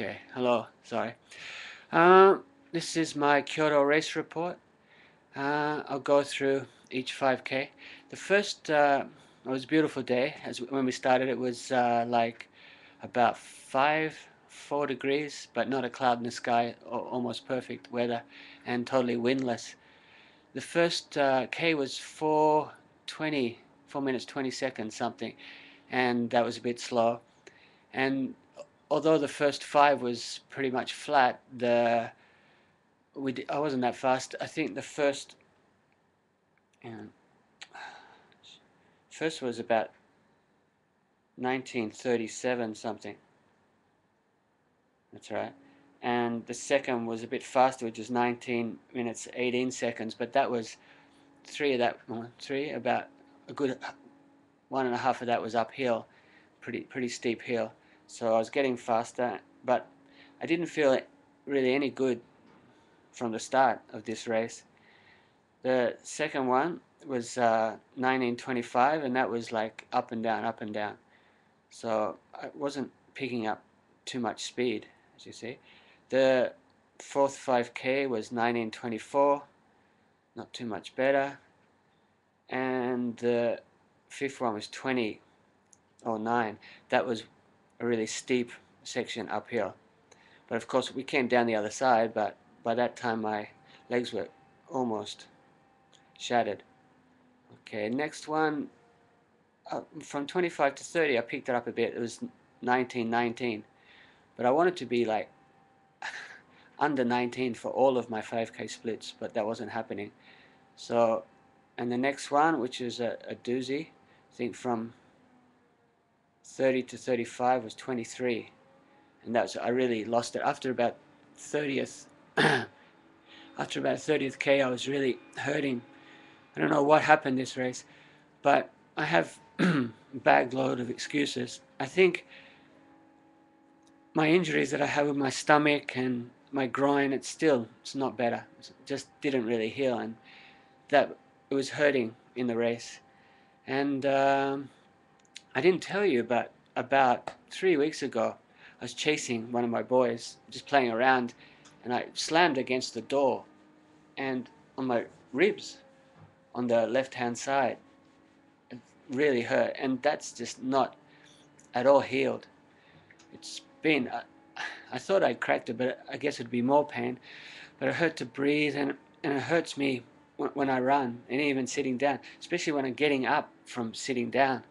Okay, hello, sorry. Uh, this is my Kyoto race report. Uh, I'll go through each 5k. The first, uh, it was a beautiful day. As when we started, it was uh, like about five, four degrees, but not a cloud in the sky, almost perfect weather, and totally windless. The first uh, k was 4:20, 4 minutes 20 seconds something, and that was a bit slow. And although the first five was pretty much flat, the we I wasn't that fast. I think the first and first was about 1937 something. That's right. And the second was a bit faster, which was 19 minutes 18 seconds. But that was three of that three about a good one and a half of that was uphill, pretty pretty steep hill so I was getting faster but I didn't feel really any good from the start of this race. The second one was uh, 1925 and that was like up and down up and down. So I wasn't picking up too much speed as you see. The fourth 5k was 1924 not too much better. And the fifth one was 2009 that was a really steep section uphill. But of course we came down the other side, but by that time my legs were almost shattered. Okay, next one, uh, from 25 to 30 I picked it up a bit, it was 19, 19. But I wanted to be like under 19 for all of my 5k splits, but that wasn't happening. So, and the next one, which is a, a doozy, I think from 30 to 35 was 23 and that's I really lost it. After about 30th after about 30th K I was really hurting. I don't know what happened this race but I have a bag load of excuses. I think my injuries that I have with my stomach and my groin it's still it's not better. It just didn't really heal and that it was hurting in the race. And um, I didn't tell you, but about three weeks ago, I was chasing one of my boys, just playing around, and I slammed against the door, and on my ribs, on the left-hand side, it really hurt, and that's just not at all healed. It's been, uh, I thought I cracked it, but I guess it'd be more pain, but it hurt to breathe, and, and it hurts me when, when I run, and even sitting down, especially when I'm getting up from sitting down.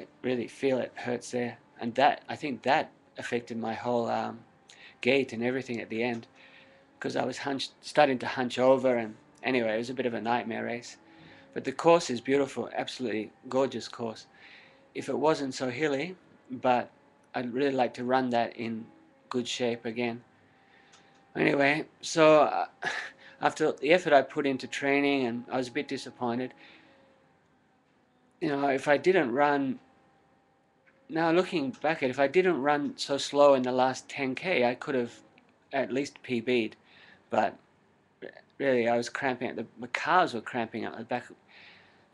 I really feel it hurts there. And that, I think that affected my whole um, gait and everything at the end. Because I was hunched, starting to hunch over and anyway, it was a bit of a nightmare race. But the course is beautiful, absolutely gorgeous course. If it wasn't so hilly, but I'd really like to run that in good shape again. Anyway, so uh, after the effort I put into training and I was a bit disappointed, you know, if I didn't run, now looking back at it, if I didn't run so slow in the last 10k, I could have at least PB'd. But really, I was cramping. The, my calves were cramping up the back, of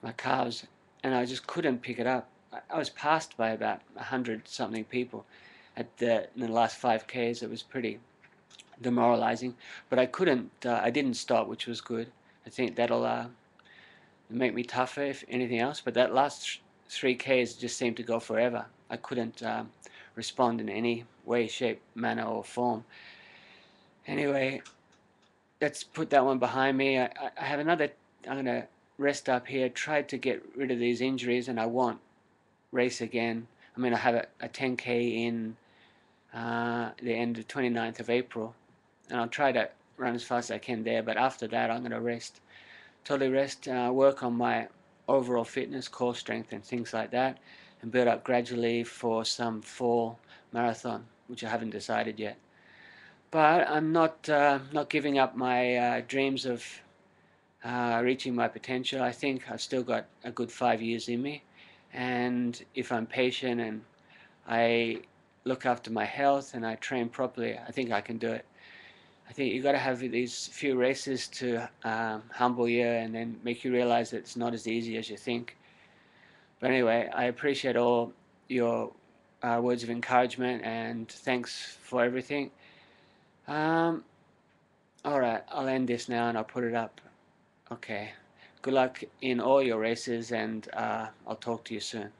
my calves, and I just couldn't pick it up. I, I was passed by about hundred something people at the in the last 5k's. It was pretty demoralizing, but I couldn't. Uh, I didn't stop, which was good. I think that'll. Uh, make me tougher if anything else. But that last three Ks just seemed to go forever. I couldn't um, respond in any way, shape, manner, or form. Anyway, let's put that one behind me. I, I have another. I'm gonna rest up here. try to get rid of these injuries, and I won't race again. I mean, I have a, a 10k in uh, the end of 29th of April, and I'll try to run as fast as I can there. But after that, I'm gonna rest totally rest, uh, work on my overall fitness, core strength and things like that and build up gradually for some fall marathon which I haven't decided yet. But I'm not uh, not giving up my uh, dreams of uh, reaching my potential. I think I've still got a good five years in me and if I'm patient and I look after my health and I train properly, I think I can do it. I think you've got to have these few races to um, humble you and then make you realize that it's not as easy as you think. But anyway, I appreciate all your uh, words of encouragement and thanks for everything. Um, all right, I'll end this now and I'll put it up. Okay. Good luck in all your races, and uh, I'll talk to you soon.